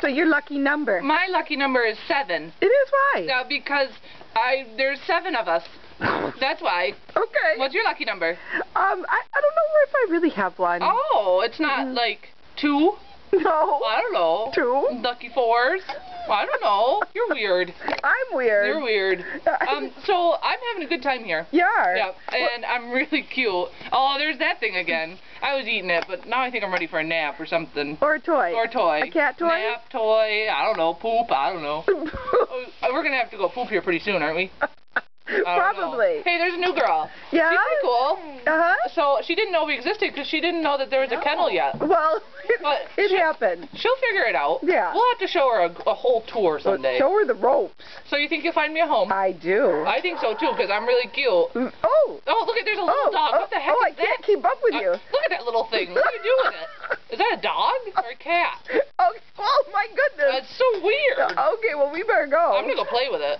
So your lucky number. My lucky number is seven. It is why. Yeah, because I there's seven of us. That's why. Okay. What's your lucky number? Um, I, I don't know if I really have one. Oh, it's not Mhm. like two. No. I don't know. Two. Lucky fours. I don't know. You're weird. I'm weird. You're weird. Um, so I'm having a good time here. You are. Yeah, and I'm really cute. Oh, there's that thing again. I was eating it, but now I think I'm ready for a nap or something. Or a toy. Or a toy. A cat toy? Nap, toy, I don't know, poop, I don't know. Oh, We're going to have to go poop here pretty soon, aren't we? I don't know. Probably. Hey, there's a new girl. Yeah? She's pretty cool. Uh-huh. So she didn't know we existed because she didn't know that there was a kennel yet. Well, it, But it she- happened. She'll figure it out. Yeah. We'll have to show her a, a whole tour So someday. show her the ropes. So you think you'll find me a home? I do. I think so too because I'm really cute. Mm, oh. Oh, look at there's a little Oh, dog. oh, what the heck oh, I is can't keep up with Uh, you. look at that little thing. What are you doing with it? Is that a dog or a cat? Oh, oh my goodness. That's so weird. Okay, well we better go. I'm gonna go play with it.